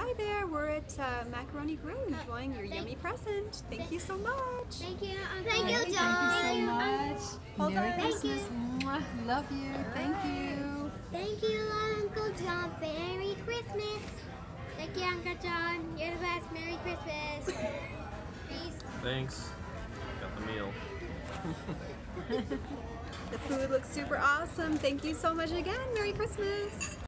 Hi there, we're at uh, Macaroni Grill enjoying your yummy present. Thank you so much. Thank you, Uncle. Thank you, John. Thank you so much. Hold Merry on. Thank Christmas. Love you. Thank you. Thank you, Uncle John. Merry Christmas. Thank you, Uncle John. You're the best. Merry Christmas. Peace. Thanks. Got the meal. The food looks super awesome. Thank you so much again. Merry Christmas.